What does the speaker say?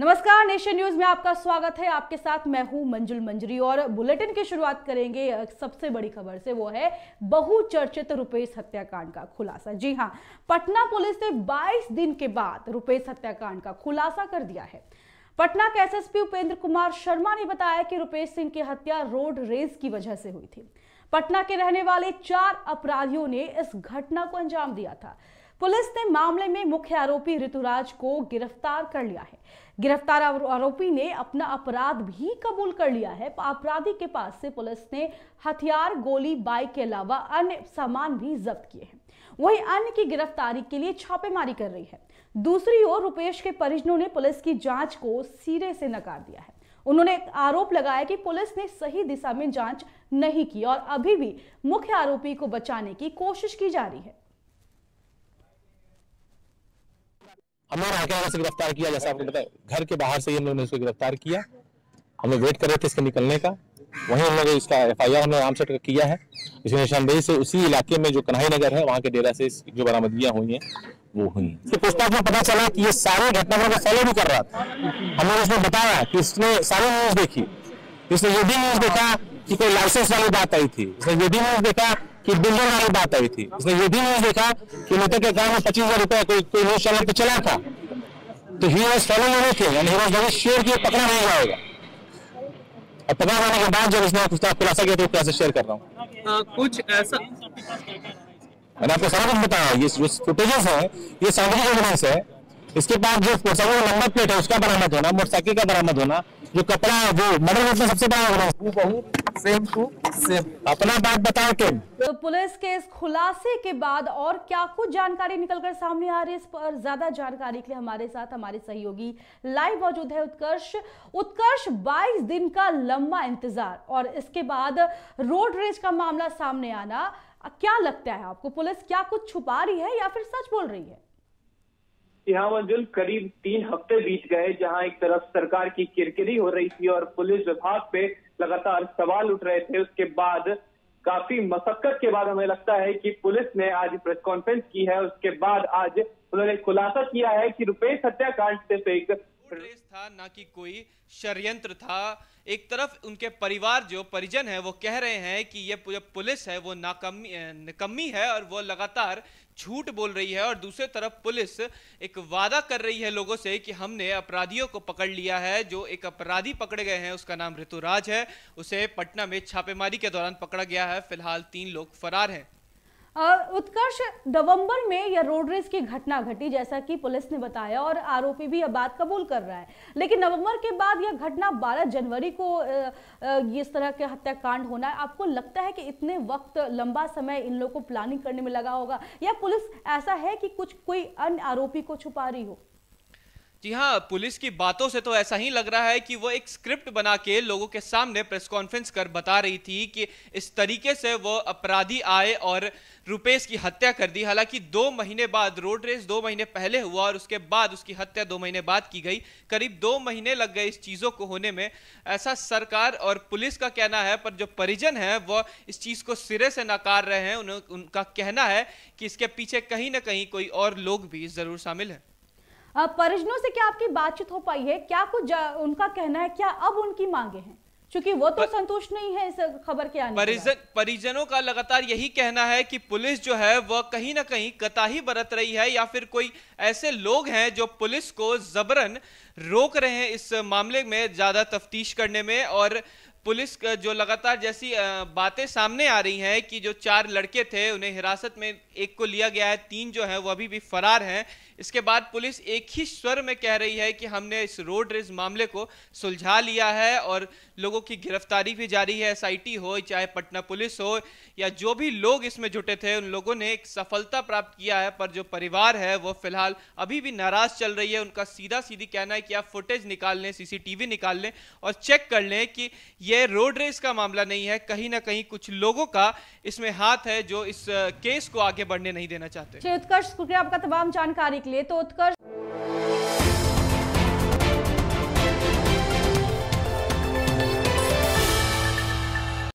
नमस्कार, nation news में आपका स्वागत है। आपके साथ मैं हूँ मंजुल मंजरी और बुलेटिन की शुरुआत करेंगे सबसे बड़ी खबर से, वो है बहुचर्चित रुपेश हत्याकांड का खुलासा। जी हाँ, पटना पुलिस ने 22 दिन के बाद रुपेश हत्याकांड का खुलासा कर दिया है। पटना के एसएसपी उपेंद्र कुमार शर्मा ने बताया कि रुपेश सिंह की हत्या रोड रेस की वजह से हुई थी। पटना के रहने वाले चार अपराधियों ने इस घटना को अंजाम दिया था। पुलिस ने मामले में मुख्य आरोपी ऋतुराज को गिरफ़्तार कर लिया है। गिरफ़्तार आरोपी ने अपना अपराध भी कबूल कर लिया है। अपराधी के पास से पुलिस ने हथियार, गोली, बाइक के अलावा अन्य सामान भी जब्त किए हैं। वही अन्य की गिरफ्तारी के लिए छापेमारी कर रही है। दूसरी ओर रुपेश के परिजनों ने पुलिस की जाँच को सिरे से नकार दिया है। उन्होंने आरोप लगाया कि पुलिस ने सही दिशा में जाँच नहीं की और अभी भी मुख्य आरोपी को बचाने की कोशिश की जा रही है। हमने हल्का से गिरफ़्तार किया, जैसा आपको बताया, घर के बाहर से ही हम लोगों ने उसको गिरफ़्तार किया। हम लोग वेट कर रहे थे इसके निकलने का। वहीं हम लोग इसका एफ़ आई आर हमने आराम से किया है। इसमें निशानदेही से उसी इलाके में जो कन्हई नगर है, वहाँ के डेरा से जो बरामदगियाँ हुई हैं, वो हुई हैं। पूछताछ में पता चला कि ये सारे घटनाक्रम को फॉलो भी कर रहा था। हमने उसमें बताया कि इसने सारी न्यूज़ देखी। इसने ये भी न्यूज़ देखा कि कोई लाइसेंस वाली बात आई थी। इसने ये भी न्यूज़ देखा कि बिल्डर वाली बात आई थी। इसने ये भी नहीं देखा कि मृतक के गाँव में पच्चीस हज़ार रुपया कोई कोई न्यूज़ चैनल पे चला था। तो he was following anything and he was very sure कि पकड़ा नहीं जाएगा। और पकड़ा जाने के बाद जब इसने कुछ खुलासा किया तो कैसे शेयर कर रहा हूँ। कुछ ऐसा मैंने आपको सारा कुछ बताया। ये जो फुटेजेस है ये साइंटिफिक एविडेंस है। इसके बाद जो मोटरसाइकिल का नंबर प्लेट है उसका बरामद होना मोटरसाइकिल का बरामद होना जो कपड़ा है वो मर्डर में सबसे बड़ा एविडेंस सेम टू सेम अपना बात बताओ किम तो पुलिस के इस खुलासे के बाद और क्या कुछ जानकारी निकलकर सामने आ रही है इस पर ज़्यादा जानकारी के लिए हमारे साथ हमारे सहयोगी लाइव मौजूद है उत्कर्ष। उत्कर्ष 22 दिन का लंबा इंतज़ार और इसके बाद रोड रेज का मामला सामने आना क्या लगता है आपको? पुलिस क्या कुछ छुपा रही है या फिर सच बोल रही है? मंजुल करीब तीन हफ़्ते बीत गए, जहाँ एक तरफ़ सरकार की किरकिरी हो रही थी और पुलिस विभाग पे लगातार सवाल उठ रहे थे। उसके बाद काफ़ी मशक्कत के बाद हमें लगता है कि पुलिस ने आज प्रेस कॉन्फ्रेंस की है। उसके बाद आज उन्होंने खुलासा किया है कि रुपेश हत्याकांड सिर्फ़ एक था, ना कि कोई षड्यंत्र था। एक तरफ़ उनके परिवार जो परिजन है, वो कह रहे हैं कि ये पुलिस है, वो नाकमी निकम्मी है और वो लगातार झूठ बोल रही है और दूसरे तरफ़ पुलिस एक वादा कर रही है लोगों से कि हमने अपराधियों को पकड़ लिया है, जो एक अपराधी पकड़े गए हैं, उसका नाम ऋतुराज है। उसे पटना में छापेमारी के दौरान पकड़ा गया है। फ़िलहाल तीन लोग फरार हैं। उत्कर्ष नवंबर में यह रोड रेस की घटना घटी, जैसा कि पुलिस ने बताया और आरोपी भी यह बात कबूल कर रहा है। लेकिन नवंबर के बाद यह घटना 12 जनवरी को इस तरह के हत्याकांड होना है। आपको लगता है कि इतने वक्त, लंबा समय इन लोगों को प्लानिंग करने में लगा होगा? या पुलिस ऐसा है कि कुछ कोई अन्य आरोपी को छुपा रही हो? जी हाँ पुलिस की बातों से तो ऐसा ही लग रहा है कि वो एक स्क्रिप्ट बना के लोगों के सामने प्रेस कॉन्फ्रेंस कर बता रही थी कि इस तरीके से वो अपराधी आए और रुपेश की हत्या कर दी। हालाँकि दो महीने बाद रोड रेस दो महीने पहले हुआ और उसके बाद उसकी हत्या दो महीने बाद की गई। करीब दो महीने लग गए इस चीज़ों को होने में। ऐसा सरकार और पुलिस का कहना है पर जो परिजन है वो इस चीज़ को सिरे से नकार रहे हैं। उन, उनका कहना है कि इसके पीछे कहीं ना कहीं कोई और लोग भी ज़रूर शामिल हैं। परिजनों से क्या आपकी बातचीत हो पाई है? क्या कुछ उनका कहना है? क्या अब उनकी मांगे हैं? क्योंकि वो तो संतुष्ट नहीं है इस खबर के आने परिजन परिजनों का लगातार यही कहना है कि पुलिस जो है वह कहीं ना कहीं कताही बरत रही है या फिर कोई ऐसे लोग हैं जो पुलिस को जबरन रोक रहे हैं इस मामले में ज़्यादा तफ्तीश करने में और पुलिस जो लगातार जैसी बातें सामने आ रही हैं कि जो चार लड़के थे उन्हें हिरासत में एक को लिया गया है तीन जो है वो अभी भी फरार हैं। इसके बाद पुलिस एक ही स्वर में कह रही है कि हमने इस रोड रेस मामले को सुलझा लिया है और लोगों की गिरफ्तारी भी जारी है, एसआईटी हो, चाहे पटना पुलिस हो, या जो भी लोग इसमें जुटे थे, उन लोगों ने एक सफलता प्राप्त किया है, पर जो परिवार है, वो फ़िलहाल अभी भी नाराज़ चल रही है। उनका सीधा सीधी कहना है कि आप फुटेज निकाल लें, सीसीटीवी निकाल लें और चेक कर लें कि ये रोड रेस का मामला नहीं है। कहीं ना कहीं कुछ लोगों का इसमें हाथ है जो इस केस को आगे बढ़ने नहीं देना चाहते। उत्कर्ष शुक्रिया आपका तमाम जानकारी के लिए तो उत्कर्ष